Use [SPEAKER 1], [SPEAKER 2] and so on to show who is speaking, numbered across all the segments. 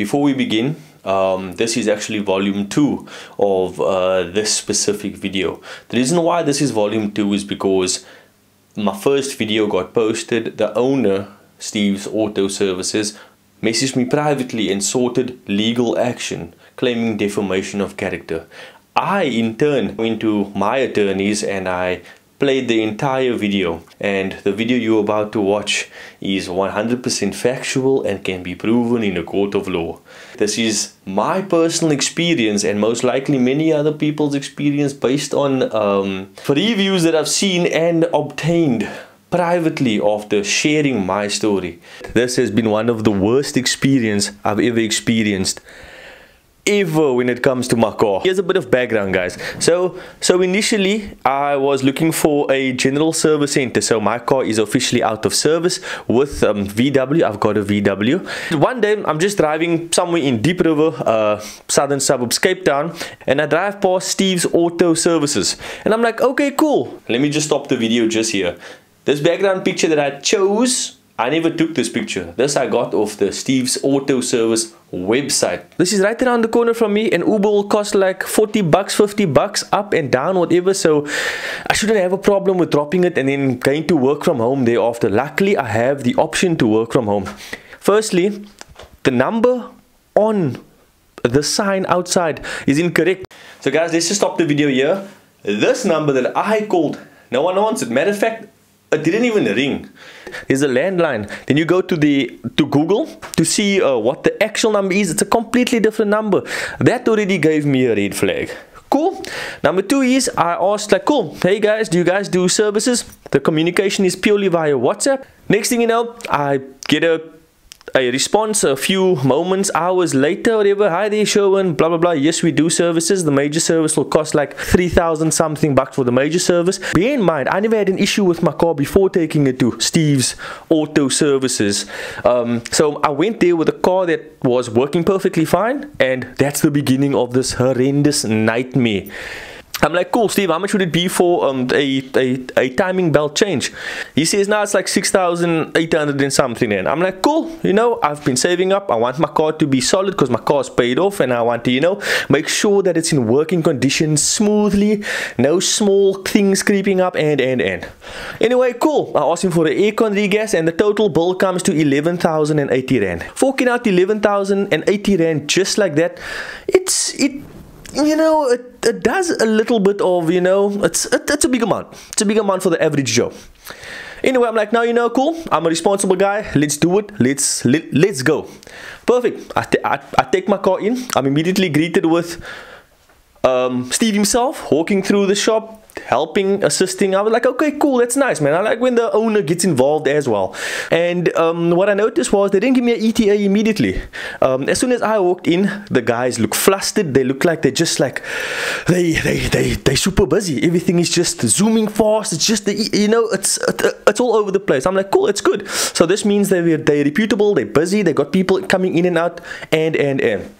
[SPEAKER 1] before we begin, um, this is actually volume 2 of uh, this specific video. The reason why this is volume 2 is because my first video got posted. The owner, Steve's Auto Services, messaged me privately and sorted legal action claiming defamation of character. I in turn went to my attorneys and I played the entire video and the video you're about to watch is 100% factual and can be proven in a court of law. This is my personal experience and most likely many other people's experience based on um, reviews that I've seen and obtained privately after sharing my story. This has been one of the worst experience I've ever experienced ever when it comes to my car. Here's a bit of background guys. So so initially I was looking for a general service center. So my car is officially out of service with um, VW. I've got a VW. One day I'm just driving somewhere in Diep River, uh, southern suburbs, Cape Town and I drive past Steve's Auto Services and I'm like okay cool. Let me just stop the video just here. This background picture that I chose I never took this picture. This I got off the Steve's Auto Service website. This is right around the corner from me and Uber will cost like 40 bucks, 50 bucks up and down, whatever. So I shouldn't have a problem with dropping it and then going to work from home thereafter. Luckily, I have the option to work from home. Firstly, the number on the sign outside is incorrect. So guys, let's just stop the video here. This number that I called, no one answered. Matter of fact, it didn't even ring there's a landline. Then you go to the to google to see uh, what the actual number is. It's a completely different number. That already gave me a red flag. Cool. Number two is i asked like cool hey guys do you guys do services? The communication is purely via whatsapp. Next thing you know i get a a response a few moments, hours later, whatever. Hi there, Sherwin, blah, blah, blah. Yes, we do services. The major service will cost like 3,000 something bucks for the major service. Bear in mind, I never had an issue with my car before taking it to Steve's Auto Services. Um, so I went there with a car that was working perfectly fine, and that's the beginning of this horrendous nightmare. I'm like, cool, Steve, how much would it be for um, a, a, a timing belt change? He says, now it's like 6,800 and something. And I'm like, cool, you know, I've been saving up. I want my car to be solid because my car's paid off and I want to, you know, make sure that it's in working condition smoothly. No small things creeping up and, and, and. Anyway, cool. I asked him for the aircon regas and the total bill comes to 11,080 Rand. Forking out 11,080 Rand just like that, it's, it you know, it, it does a little bit of, you know, it's it, it's a big amount. It's a big amount for the average Joe. Anyway, I'm like, now you know, cool. I'm a responsible guy. Let's do it. Let's let, let's go. Perfect. I, I, I take my car in. I'm immediately greeted with um, Steve himself walking through the shop, helping, assisting. I was like, okay, cool, that's nice, man. I like when the owner gets involved as well. And um, what I noticed was they didn't give me an ETA immediately. Um, as soon as I walked in, the guys look flustered. They look like they're just like, they, they, they, they super busy. Everything is just zooming fast. It's just, the, you know, it's, it's all over the place. I'm like, cool, it's good. So this means they're, they're reputable, they're busy, they got people coming in and out, and, and, and.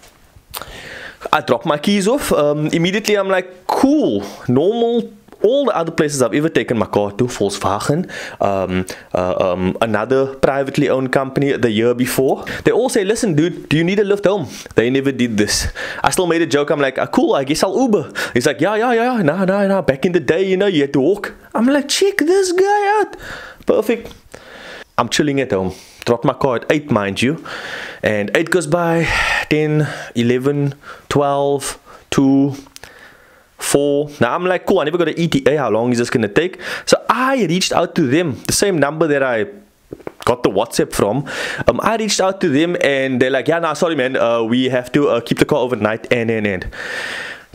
[SPEAKER 1] I drop my keys off. Um, immediately, I'm like, cool, normal all the other places I've ever taken my car to, Volkswagen, um, uh, um, another privately owned company the year before, they all say, listen, dude, do you need a lift home? They never did this. I still made a joke. I'm like, ah, cool, I guess I'll Uber. He's like, yeah, yeah, yeah, no, no, no. Back in the day, you know, you had to walk. I'm like, check this guy out. Perfect. I'm chilling at home. Drop my car at 8, mind you. And 8 goes by, 10, 11, 12, 2, four. Now I'm like, cool, I never got an ETA. How long is this going to take? So I reached out to them, the same number that I got the WhatsApp from. Um, I reached out to them and they're like, yeah, no, sorry, man. Uh, we have to uh, keep the car overnight and, and, and.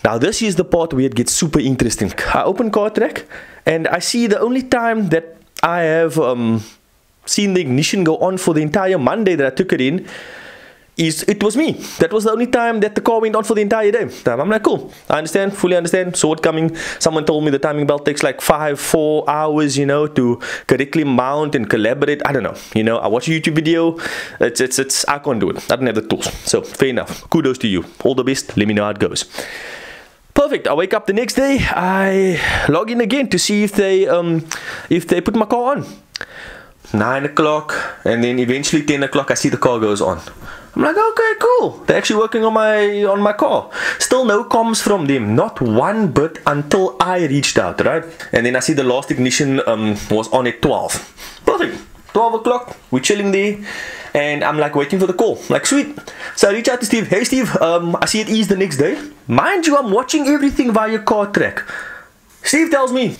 [SPEAKER 1] Now this is the part where it gets super interesting. I open CarTrack and I see the only time that I have um, seen the ignition go on for the entire Monday that I took it in is it was me. That was the only time that the car went on for the entire day. I'm like, cool. I understand, fully understand. Saw it coming. Someone told me the timing belt takes like five, four hours, you know, to correctly mount and collaborate. I don't know. You know, I watch a YouTube video. It's it's it's I can't do it. I don't have the tools. So fair enough. Kudos to you. All the best. Let me know how it goes. Perfect. I wake up the next day. I log in again to see if they um if they put my car on. Nine o'clock, and then eventually ten o'clock. I see the car goes on. I'm like, okay, cool. They're actually working on my on my car. Still no comms from them, not one bit until I reached out, right? And then I see the last ignition um, was on at 12. Perfect. 12 o'clock, we're chilling there, and I'm like waiting for the call. Like, sweet. So I reach out to Steve. Hey, Steve, um, I see it is the next day. Mind you, I'm watching everything via Cartrack Steve tells me,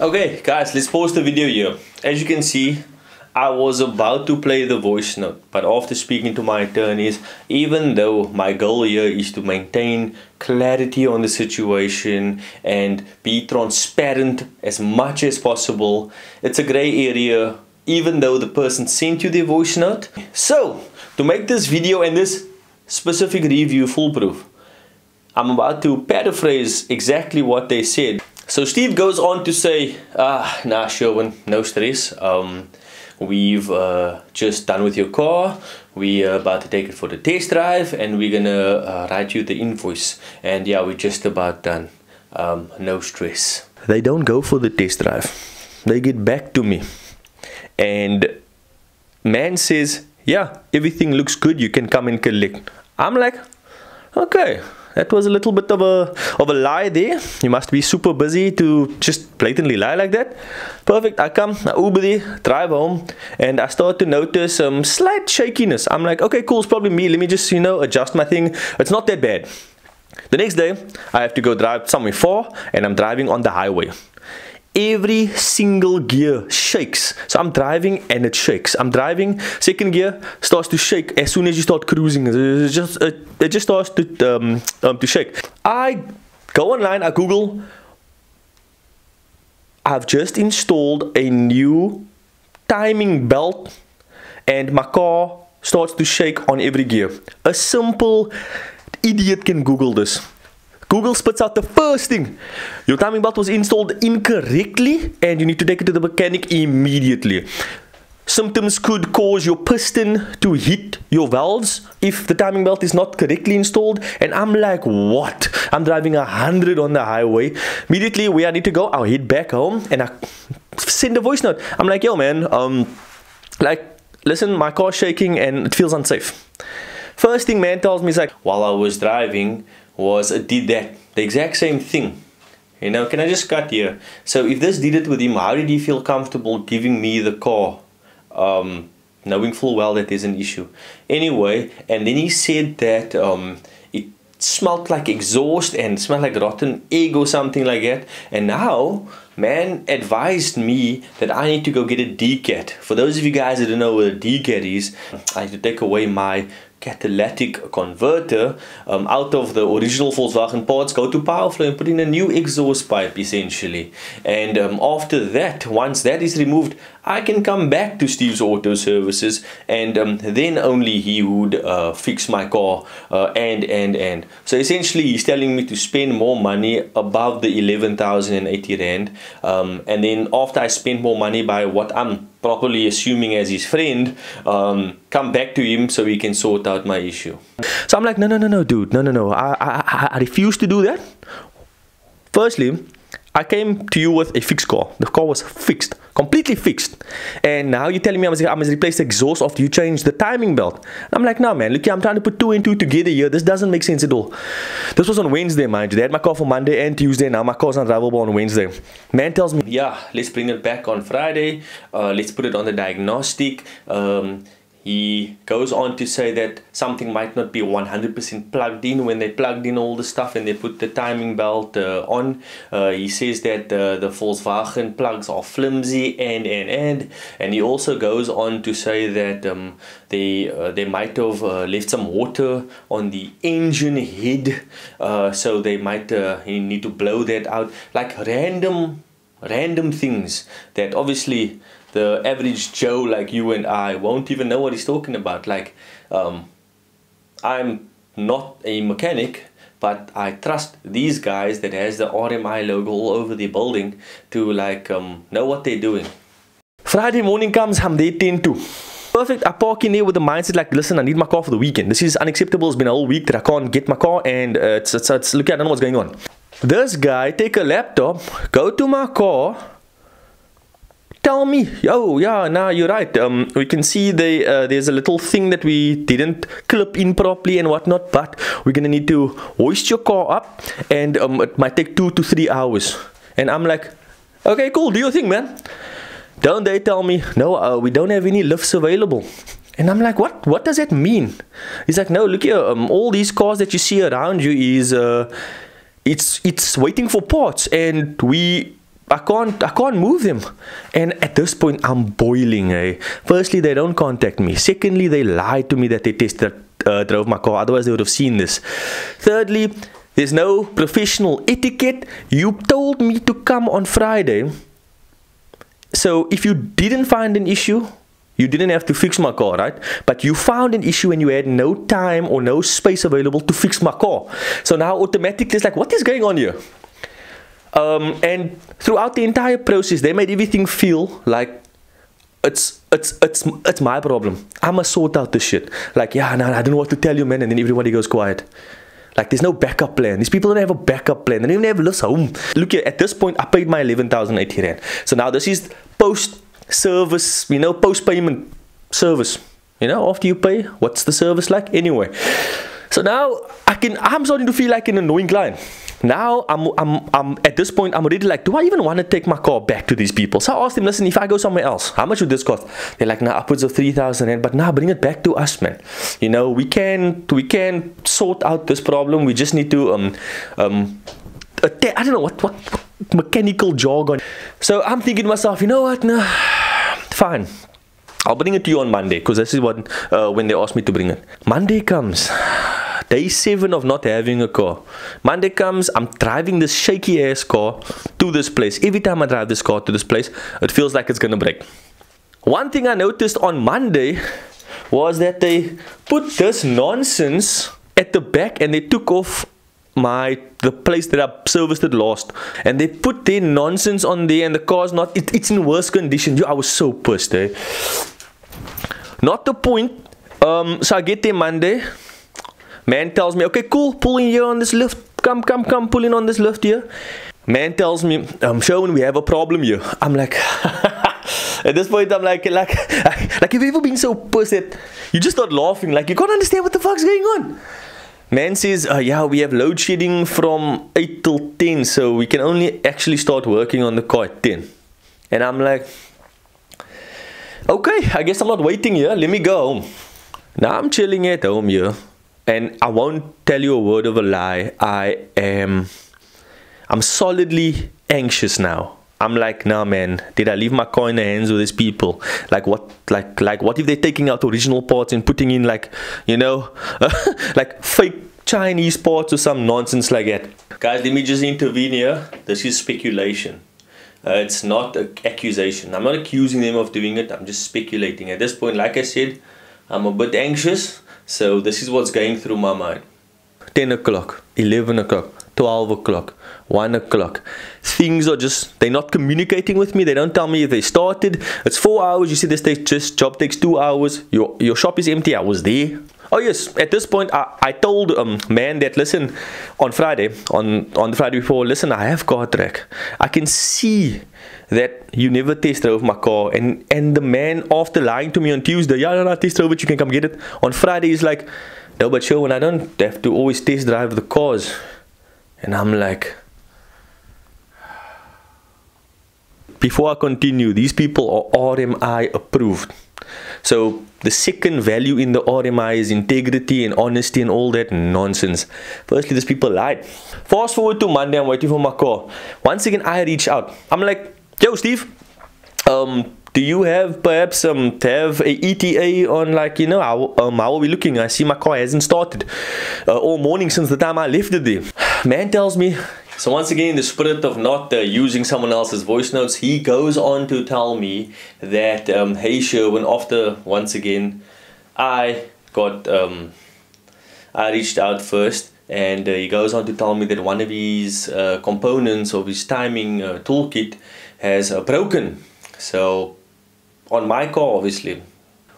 [SPEAKER 1] okay, guys, let's pause the video here. As you can see, I was about to play the voice note, but after speaking to my attorneys, even though my goal here is to maintain clarity on the situation and be transparent as much as possible, it's a gray area even though the person sent you the voice note. So, to make this video and this specific review foolproof, I'm about to paraphrase exactly what they said. So Steve goes on to say, ah, nah, Sherwin, no stress. Um, we've uh, just done with your car. We are about to take it for the test drive and we're gonna uh, write you the invoice. And yeah we're just about done. Um, no stress. They don't go for the test drive. They get back to me. And man says yeah everything looks good. You can come and collect. I'm like okay that was a little bit of a of a lie there. You must be super busy to just blatantly lie like that. Perfect. I come I uber there drive home and i start to notice some slight shakiness. I'm like okay cool it's probably me. Let me just you know adjust my thing. It's not that bad. The next day i have to go drive somewhere far and i'm driving on the highway every single gear shakes. So i'm driving and it shakes. I'm driving second gear starts to shake as soon as you start cruising. It just it, it just starts to um, um, to shake. I go online i google i've just installed a new timing belt and my car starts to shake on every gear. A simple idiot can google this Google spits out the first thing. Your timing belt was installed incorrectly and you need to take it to the mechanic immediately. Symptoms could cause your piston to hit your valves if the timing belt is not correctly installed. And I'm like, what? I'm driving a hundred on the highway. Immediately where I need to go, I'll head back home and I send a voice note. I'm like, yo man, um, like, listen, my car's shaking and it feels unsafe. First thing man tells me is like, while I was driving, was it did that the exact same thing. You know can I just cut here? So if this did it with him how did he feel comfortable giving me the car? Um, knowing full well that there's an issue. Anyway and then he said that um, it smelled like exhaust and smelled like rotten egg or something like that. And now man advised me that I need to go get a DCAT. For those of you guys that don't know what a DCAT is, I need to take away my catalytic converter um, out of the original Volkswagen parts, go to Powerflow and put in a new exhaust pipe essentially. And um, after that, once that is removed, I can come back to Steve's Auto Services and um, then only he would uh, fix my car uh, and and and. So essentially he's telling me to spend more money above the 11,080 Rand um, and then after I spend more money by what I'm properly assuming as his friend, um, come back to him so he can sort out my issue. So I'm like, no, no, no, no, dude, no, no, no, I, I, I refuse to do that. Firstly, I came to you with a fixed car. The car was fixed, completely fixed. And now you're telling me I must, I must replace the exhaust after you change the timing belt. I'm like, no, man, look, I'm trying to put two and two together here. This doesn't make sense at all. This was on Wednesday, mind you. They had my car for Monday and Tuesday. Now my car's unravelable on Wednesday. Man tells me, yeah, let's bring it back on Friday. Uh, let's put it on the diagnostic. Um, he goes on to say that something might not be 100% plugged in when they plugged in all the stuff and they put the timing belt uh, on. Uh, he says that uh, the Volkswagen plugs are flimsy and and and and he also goes on to say that um, they uh, they might have uh, left some water on the engine head uh, so they might need to blow that out like random random things that obviously the average Joe like you and I won't even know what he's talking about. Like, um, I'm not a mechanic, but I trust these guys that has the RMI logo all over the building to like um, know what they're doing. Friday morning comes, I'm there 10 to. Perfect. I park in there with the mindset like, listen, I need my car for the weekend. This is unacceptable. It's been a whole week that I can't get my car and uh, it's, it's, it's, look, I don't know what's going on. This guy take a laptop, go to my car, tell me, oh yeah, now you're right. Um, we can see uh, there's a little thing that we didn't clip in properly and whatnot, but we're gonna need to hoist your car up, and um, it might take two to three hours. And I'm like, okay, cool, do your thing, man. Don't they tell me, no, uh, we don't have any lifts available. And I'm like, what? What does that mean? He's like, no, look here. Um, all these cars that you see around you is, uh, it's it's waiting for parts, and we I can't I can't move them. And at this point I'm boiling, eh? Firstly, they don't contact me. Secondly, they lied to me that they tested uh, drove my car, otherwise they would have seen this. Thirdly, there's no professional etiquette. You told me to come on Friday. So if you didn't find an issue, you didn't have to fix my car, right? But you found an issue and you had no time or no space available to fix my car. So now automatically it's like, what is going on here? Um, and throughout the entire process, they made everything feel like it's it's it's it's my problem. I must sort out this shit. Like, yeah, no, I don't know what to tell you, man. And then everybody goes quiet. Like, there's no backup plan. These people don't have a backup plan. They don't even have list home. Look here, at this point, I paid my 11,080 rand. So now this is post service, you know, post payment service. You know, after you pay, what's the service like? Anyway. So now I can I'm starting to feel like an annoying client now I'm, I'm, I'm at this point I'm already like do I even want to take my car back to these people? So I asked them listen if I go somewhere else how much would this cost? They're like now nah, upwards of 3000 and but now nah, bring it back to us man. You know we can we can sort out this problem. We just need to um um I don't know what, what, what mechanical jargon. So I'm thinking to myself you know what? No fine. I'll bring it to you on Monday because this is what uh, when they asked me to bring it. Monday comes Day seven of not having a car. Monday comes, I'm driving this shaky ass car to this place. Every time I drive this car to this place, it feels like it's gonna break. One thing I noticed on Monday was that they put this nonsense at the back and they took off my the place that I serviced it last and they put their nonsense on there and the car's not it, it's in worse condition Yo, I was so pissed eh not the point um so I get there Monday Man tells me, okay, cool, pull in here on this lift. Come, come, come, pull in on this lift here. Man tells me, I'm showing we have a problem here. I'm like, at this point, I'm like, like, like, have you ever been so pissed that you just start laughing? Like, you can't understand what the fuck's going on. Man says, uh, yeah, we have load shedding from 8 till 10, so we can only actually start working on the car at 10. And I'm like, okay, I guess I'm not waiting here. Let me go home. Now I'm chilling at home here and I won't tell you a word of a lie. I am, I'm solidly anxious now. I'm like, nah, man. Did I leave my car in the hands of these people? Like, what? Like, like, what if they're taking out original parts and putting in like, you know, like fake Chinese parts or some nonsense like that? Guys, let me just intervene here. This is speculation. Uh, it's not an accusation. I'm not accusing them of doing it. I'm just speculating. At this point, like I said, I'm a bit anxious. So this is what's going through my mind. 10 o'clock, 11 o'clock, 12 o'clock, 1 o'clock. Things are just, they're not communicating with me. They don't tell me if they started. It's four hours. You see this takes just job takes two hours. Your, your shop is empty. I was there. Oh yes, at this point I, I told um man that listen on Friday, on, on the Friday before, listen, I have Cartrack. I can see that you never test drove my car and and the man after lying to me on Tuesday yeah no, no test drove it you can come get it on Friday he's like no but Sherwin I don't have to always test drive the cars and I'm like before I continue these people are RMI approved so the second value in the RMI is integrity and honesty and all that nonsense. Firstly, these people lied. Fast forward to Monday, I'm waiting for my car. Once again, I reach out. I'm like, Yo, Steve. Um, do you have perhaps um have a ETA on like you know how um how are we looking? I see my car hasn't started uh, all morning since the time I left it there. Man tells me. So once again, in the spirit of not uh, using someone else's voice notes, he goes on to tell me that um, hey Sherwin, after once again, I got um I reached out first and uh, he goes on to tell me that one of his uh, components of his timing uh, toolkit has broken so on my car obviously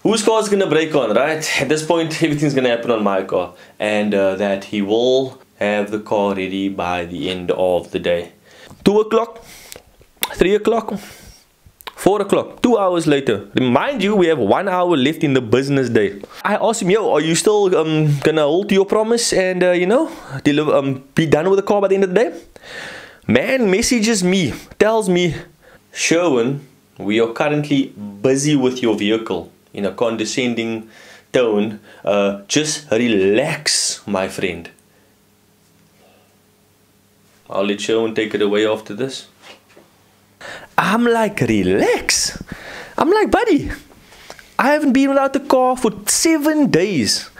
[SPEAKER 1] whose car is gonna break on right at this point everything's gonna happen on my car and uh, that he will have the car ready by the end of the day two o'clock three o'clock Four o'clock, two hours later. Mind you, we have one hour left in the business day. I asked him, yo, are you still um, gonna hold to your promise and, uh, you know, deliver, um, be done with the car by the end of the day? Man messages me, tells me, Sherwin, we are currently busy with your vehicle in a condescending tone. Uh, just relax, my friend. I'll let Sherwin take it away after this. I'm like, relax. I'm like, buddy, I haven't been without the car for seven days.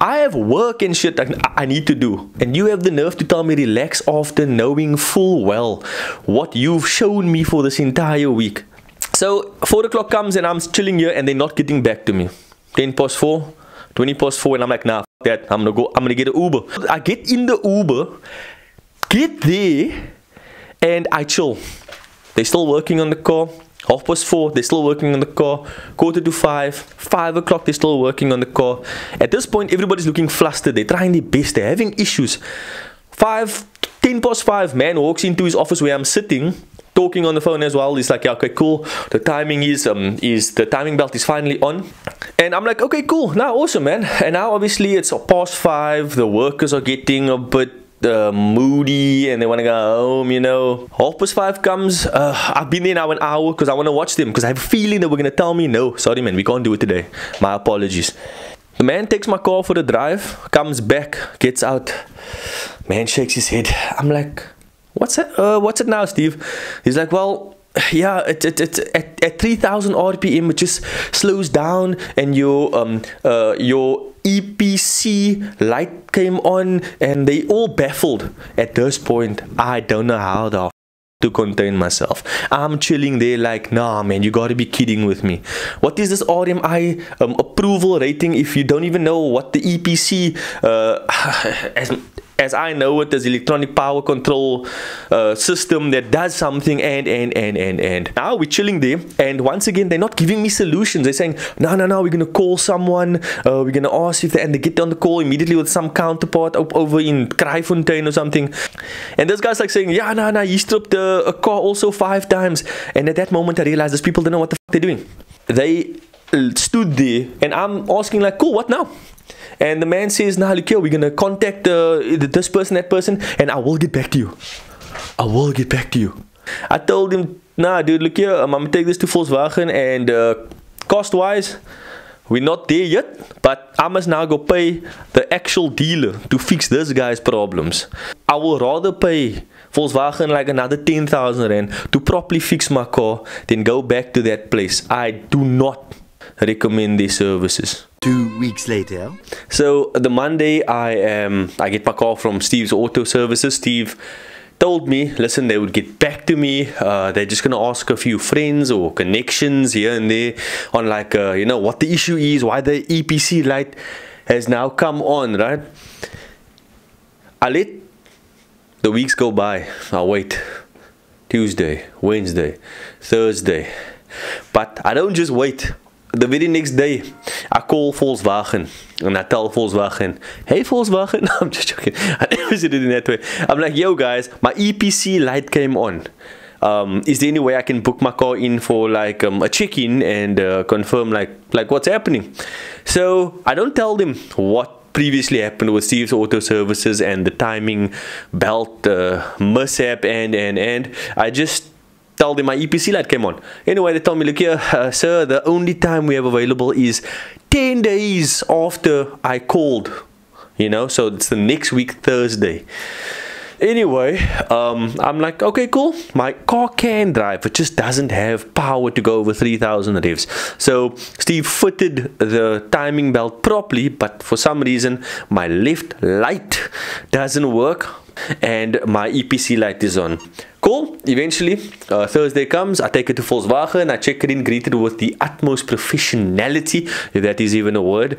[SPEAKER 1] I have work and shit I need to do. And you have the nerve to tell me relax after knowing full well what you've shown me for this entire week. So 4 o'clock comes and I'm chilling here and they're not getting back to me. 10 past 4, 20 past 4 and I'm like, nah, that I'm gonna go, I'm gonna get an Uber. I get in the Uber, get there, and I chill. They're still working on the car. Half past four, they're still working on the car. Quarter to five, five o'clock, they're still working on the car. At this point, everybody's looking flustered. They're trying their best. They're having issues. Five, ten past five, man walks into his office where I'm sitting talking on the phone as well. He's like, yeah, okay, cool. The timing is um is the timing belt is finally on. And I'm like, okay, cool. Now awesome, man. And now obviously it's past five. The workers are getting a bit uh, moody and they want to go home, you know. Half past five comes. Uh, I've been there now an hour because I want to watch them because I have a feeling that we're going to tell me, no, sorry, man, we can't do it today. My apologies. The man takes my car for the drive, comes back, gets out. Man shakes his head. I'm like, what's it? Uh, what's it now, Steve? He's like, well, yeah, it, it, it, at, at 3000 RPM, it just slows down and your, um, uh, your EPC light came on and they all baffled. At this point, I don't know how the to contain myself. I'm chilling there like, nah, man, you gotta be kidding with me. What is this RMI um, approval rating if you don't even know what the EPC uh, as, I know it, there's electronic power control uh, system that does something and, and, and, and, and. Now we're chilling there and once again, they're not giving me solutions. They're saying, no, no, no, we're going to call someone. Uh, we're going to ask if they, and they get on the call immediately with some counterpart over in Kraaifontein or something. And this guy's like saying, yeah, no, no, he stripped a, a car also five times. And at that moment, I realized these people don't know what the fuck they're doing. They stood there and I'm asking like, cool, what now? And the man says, nah, look here, we're to contact uh, this person, that person, and I will get back to you. I will get back to you. I told him, nah, dude, look here, um, I'm to take this to Volkswagen, and uh, cost-wise, we're not there yet, but I must now go pay the actual dealer to fix this guy's problems. I will rather pay Volkswagen like another 10,000 Rand to properly fix my car than go back to that place. I do not recommend these services.
[SPEAKER 2] Two weeks later.
[SPEAKER 1] So the Monday, I um I get my call from Steve's Auto Services. Steve told me, listen, they would get back to me. Uh, they're just gonna ask a few friends or connections here and there on like uh, you know what the issue is, why the EPC light has now come on, right? I let the weeks go by. I wait. Tuesday, Wednesday, Thursday. But I don't just wait the very next day, I call Volkswagen and I tell Volkswagen, hey Volkswagen, I'm just joking. I never said it in that way. I'm like, yo guys, my EPC light came on. Um, is there any way I can book my car in for like um, a check-in and uh, confirm like like what's happening? So I don't tell them what previously happened with Steve's Auto Services and the timing belt uh, mishap and and and I just tell them my EPC light came on. Anyway, they told me, look here, uh, sir, the only time we have available is 10 days after I called. You know, so it's the next week, Thursday. Anyway, um, I'm like, okay, cool. My car can drive, it just doesn't have power to go over 3000 revs. So Steve fitted the timing belt properly, but for some reason, my left light doesn't work and my EPC light is on. Cool. Eventually, uh, Thursday comes. I take it to Volkswagen. I check it in, greeted with the utmost professionality, if that is even a word.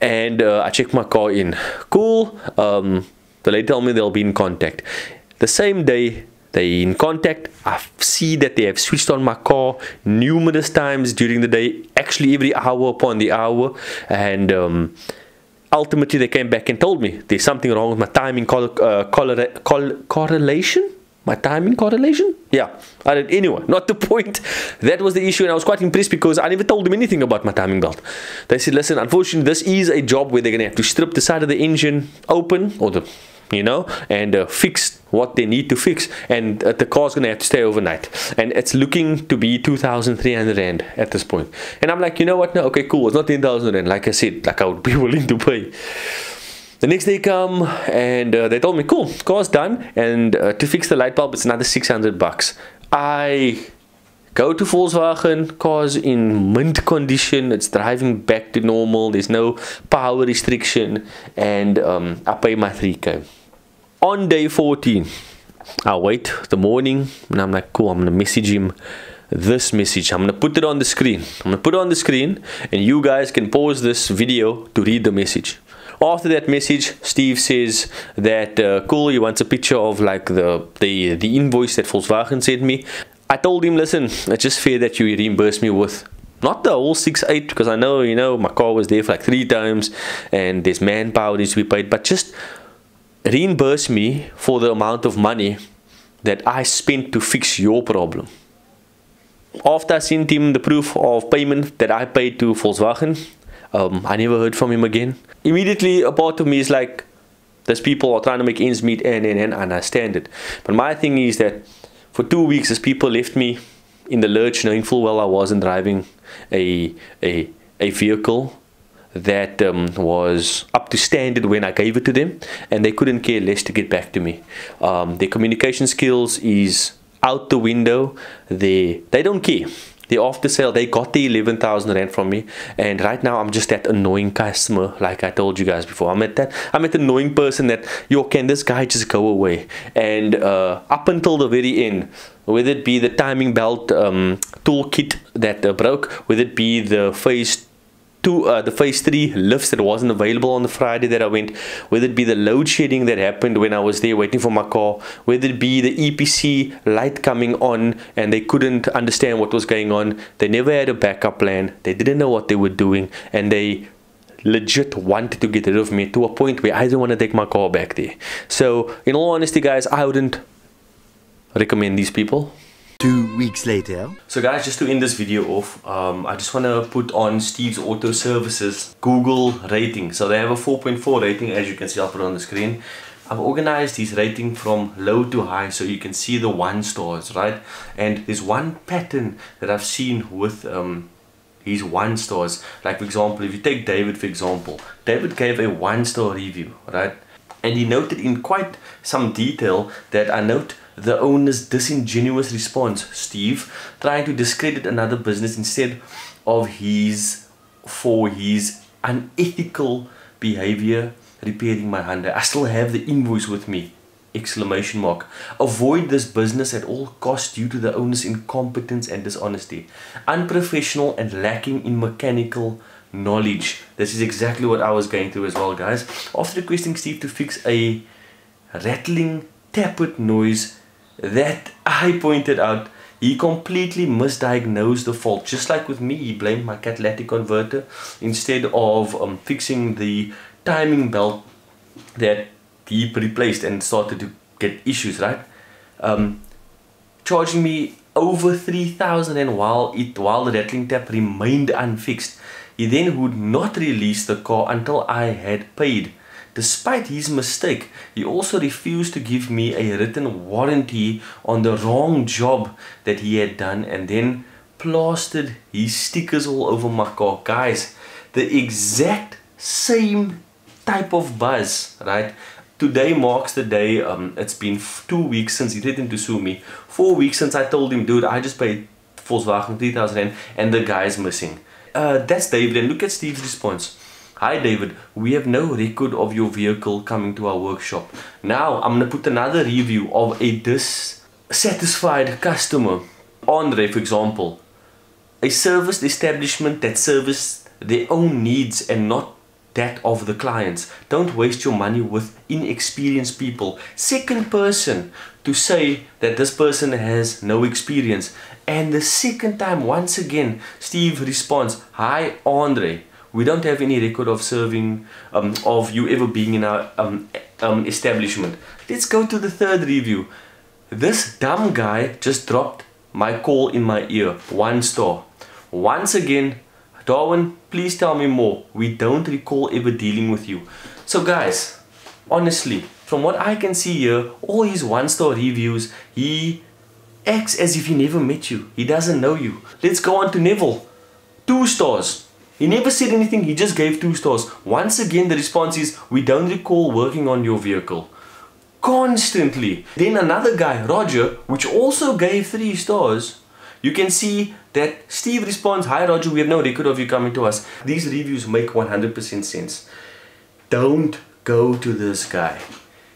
[SPEAKER 1] And uh, I check my car in. Cool. Um, the lady told me they'll be in contact. The same day, they in contact. I see that they have switched on my car numerous times during the day, actually every hour upon the hour. And um, ultimately, they came back and told me there's something wrong with my timing uh, correlation my timing correlation? Yeah. I did anyway not the point. That was the issue and i was quite impressed because i never told them anything about my timing belt. They said listen unfortunately this is a job where they're gonna have to strip the side of the engine open or the you know and uh, fix what they need to fix and uh, the car's gonna have to stay overnight. And it's looking to be 2300 rand at this point. point and i'm like you know what? No okay cool. It's not 10000 rand. Like i said like i would be willing to pay the next day come and uh, they told me, cool, car's done. And uh, to fix the light bulb, it's another 600 bucks. I go to Volkswagen, car's in mint condition. It's driving back to normal. There's no power restriction. And um, I pay my 3K. On day 14, I wait the morning and I'm like, cool, I'm to message him this message. I'm to put it on the screen. I'm to put it on the screen and you guys can pause this video to read the message. After that message, Steve says that uh, cool, he wants a picture of like the, the, the invoice that Volkswagen sent me. I told him, listen, it's just fair that you reimburse me with not the whole six eight because I know you know my car was there for like three times and there's manpower needs to be paid, but just reimburse me for the amount of money that I spent to fix your problem. After I sent him the proof of payment that I paid to Volkswagen, um, I never heard from him again. Immediately, a part of me is like, there's people are trying to make ends meet and, and, and and I understand it. But my thing is that for two weeks, as people left me in the lurch, knowing full well I wasn't driving a, a, a vehicle that um, was up to standard when I gave it to them, and they couldn't care less to get back to me. Um, their communication skills is out the window. They they don't care the after sale they got the 11,000 rand from me. And right now I'm just that annoying customer like I told you guys before. I'm at that I'm at the annoying person that yo can this guy just go away? And uh, up until the very end whether it be the timing belt um, toolkit that uh, broke whether it be the phase to uh, the phase 3 lifts that wasn't available on the Friday that I went, whether it be the load shedding that happened when I was there waiting for my car, whether it be the EPC light coming on and they couldn't understand what was going on. They never had a backup plan. They didn't know what they were doing and they legit wanted to get rid of me to a point where I didn't want to take my car back there. So in all honesty guys, I wouldn't recommend these people
[SPEAKER 2] two weeks later.
[SPEAKER 1] So guys, just to end this video off, um, I just want to put on Steve's Auto Services Google rating. So they have a 4.4 rating, as you can see, I'll put on the screen. I've organized his rating from low to high so you can see the one stars, right? And there's one pattern that I've seen with um, his one stars. Like for example, if you take David for example, David gave a one star review, right? And he noted in quite some detail that I note the owner's disingenuous response, Steve, trying to discredit another business instead of his for his unethical behavior repairing my Honda. I still have the invoice with me. Exclamation mark. Avoid this business at all costs due to the owner's incompetence and dishonesty. Unprofessional and lacking in mechanical knowledge. This is exactly what I was going through as well, guys. After requesting Steve to fix a rattling tappet noise that I pointed out he completely misdiagnosed the fault. Just like with me he blamed my catalytic converter instead of um, fixing the timing belt that he replaced and started to get issues right? Um, charging me over 3000 and while it while the rattling tap remained unfixed. He then would not release the car until I had paid Despite his mistake, he also refused to give me a written warranty on the wrong job that he had done and then plastered his stickers all over my car. Guys, the exact same type of buzz, right? Today marks the day, um, it's been two weeks since he threatened to sue me. Four weeks since I told him, dude, I just paid Volkswagen 3000 and the guy's missing. Uh, that's David and look at Steve's response. Hi David, we have no record of your vehicle coming to our workshop. Now I'm to put another review of a dissatisfied customer. Andre for example, a serviced establishment that services their own needs and not that of the clients. Don't waste your money with inexperienced people. Second person to say that this person has no experience. And the second time, once again, Steve responds, Hi Andre, we don't have any record of serving um, of you ever being in our um, um, establishment let's go to the third review This dumb guy just dropped my call in my ear. One star. Once again, Darwin, please tell me more. We don't recall ever dealing with you. So guys, honestly, from what I can see here, all his one star reviews, he acts as if he never met you. He doesn't know you. Let's go on to Neville. Two stars. He never said anything, he just gave two stars. Once again, the response is, we don't recall working on your vehicle constantly. Then another guy, Roger, which also gave three stars. You can see that Steve responds, Hi Roger, we have no record of you coming to us. These reviews make 100% sense. Don't go to this guy.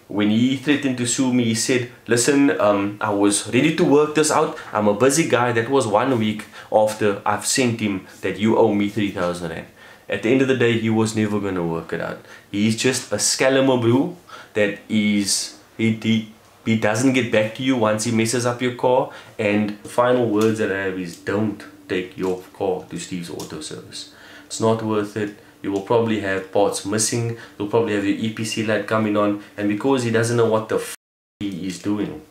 [SPEAKER 1] When he threatened to sue me, he said, Listen, um, I was ready to work this out. I'm a busy guy. That was one week after I've sent him that you owe me 3,000 Rand. At the end of the day, he was never going to work it out. He's just a scalamo that is he, he he doesn't get back to you once he messes up your car and the final words that I have is don't take your car to Steve's auto service it's not worth it you will probably have parts missing. You'll probably have your EPC light coming on. And because he doesn't know what the f he is doing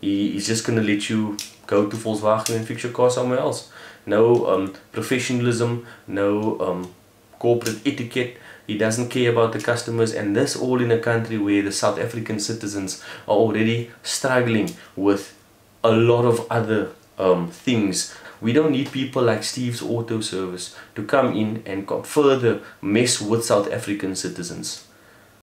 [SPEAKER 1] he, he's just gonna let you go to Volkswagen and fix your car somewhere else. No um, professionalism no um, corporate etiquette. He doesn't care about the customers. And this all in a country where the South African citizens are already struggling with a lot of other um, things. We don't need people like Steve's Auto Service to come in and further mess with South African citizens.